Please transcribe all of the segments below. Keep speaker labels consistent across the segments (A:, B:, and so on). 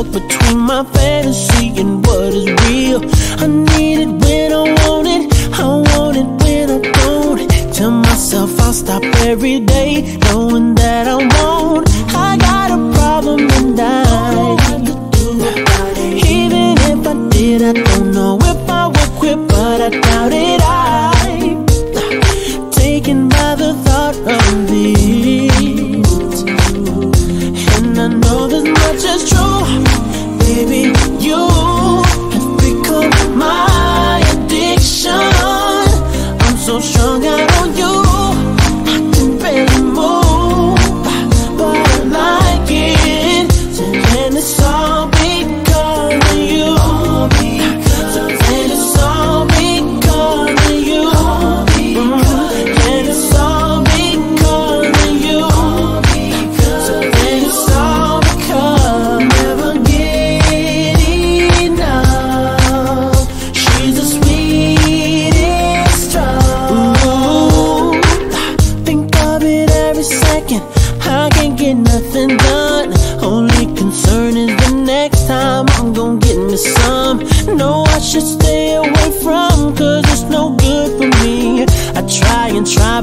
A: stuck between my fantasy and what is real. I need it when I want it, I want it when I don't. Tell myself I'll stop every day, knowing that I won't. I got a problem and I. Even if I did, I don't know if I would quit, but I doubt it.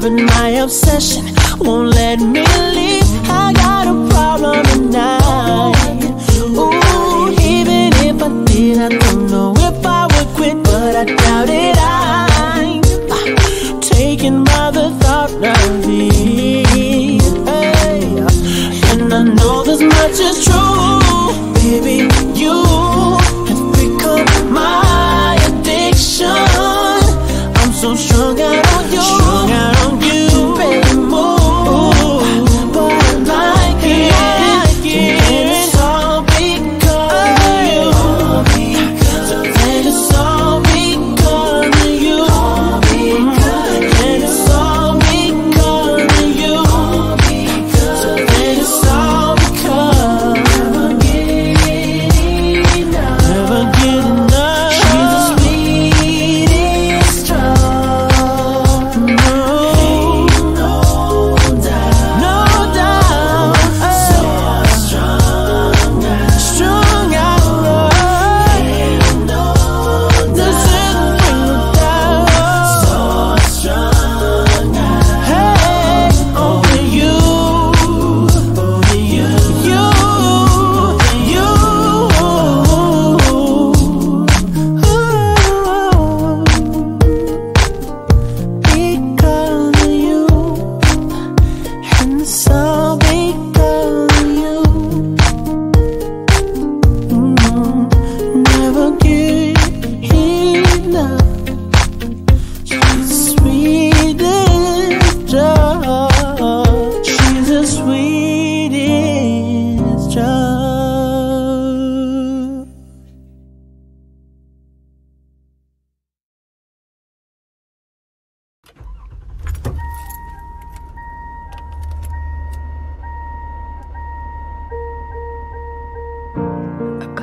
A: But my obsession won't let me leave. I got a problem tonight. Ooh, even if I did, I don't know if I would quit, but I doubt it. I'm taken by the thought of you.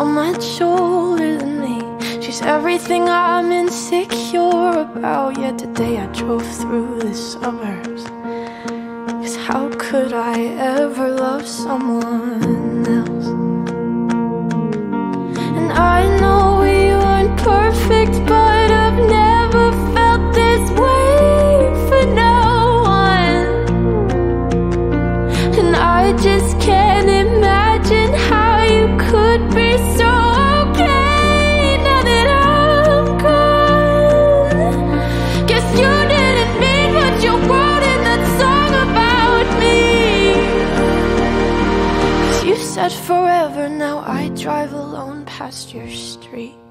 B: so much older than me. She's everything I'm insecure about. Yet today I drove through the suburbs. Cause how could I ever love someone else? And I know. past your street.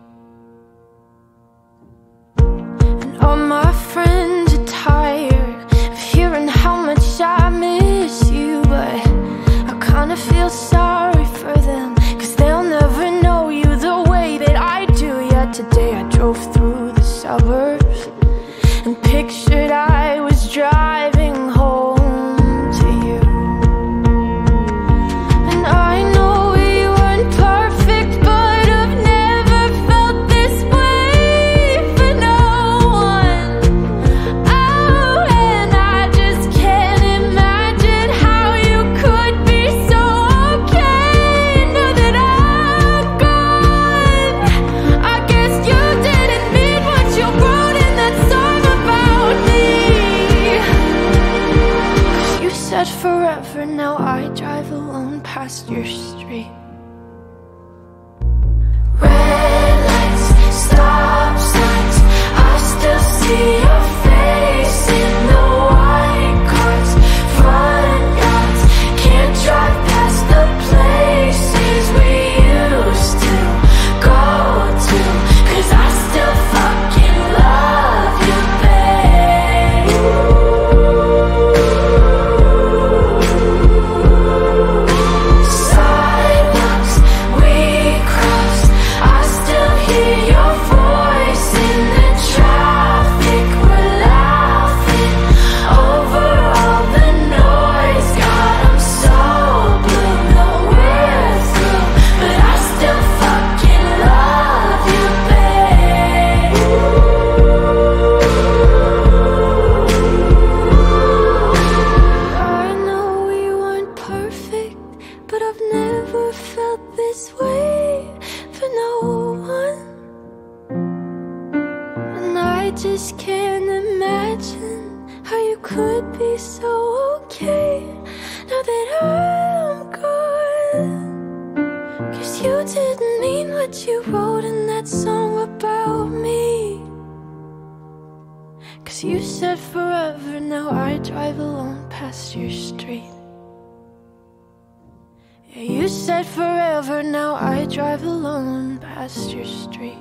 B: You didn't mean what you wrote in that song about me. Cause you said forever, now I drive alone past your street. Yeah, you said forever, now I drive alone past your street.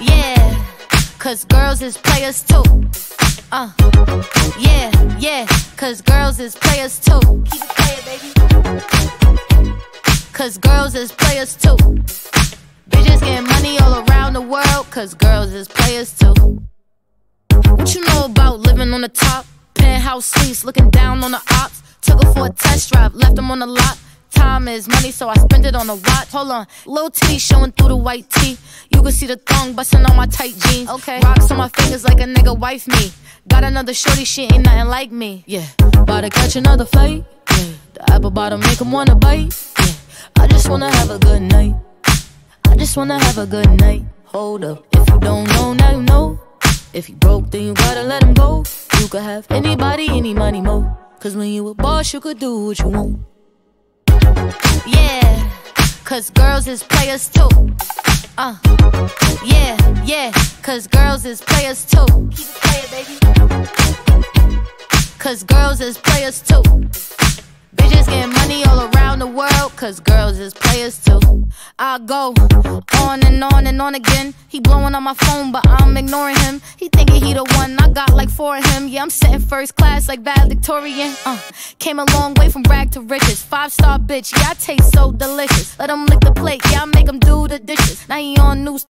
C: Yeah, cause girls is players too. Uh, yeah, yeah, cause girls is players too. Keep it playing, baby. Cause girls is players too. Bitches getting money all around the world, cause girls is players too. What you know about living on the top? Penthouse suites, looking down on the ops. Took her for a test drive, left them on the lot. Time is money, so I spend it on a watch. Hold on, little titty showing through the white tee. You can see the thong busting on my tight jeans. Okay, rocks on my fingers like a nigga wife me. Got another shorty, she ain't nothing like me. Yeah, about to catch another flight. Yeah, the apple bottom make 'em wanna bite. Yeah, I just wanna have a good night. I just wanna have a good night. Hold up, if you don't know, now you know. If you broke, then you gotta let him go. You could have anybody, any money, mo. Cause when you a boss, you could do what you want. Yeah, cause girls is players too. Uh, yeah, yeah, cause girls is players too. Keep it playing, baby. Cause girls is players too. Bitches getting money all around the world, cause girls is players too. I go on and on and on again. He blowing on my phone, but I'm ignoring him. He thinking he the one, I got like four of him. Yeah, I'm sitting first class like valedictorian. Uh, came a long way from rag to riches. Five star bitch, yeah, I taste so delicious. Let him lick the plate, yeah, I make him do the dishes. Now he on news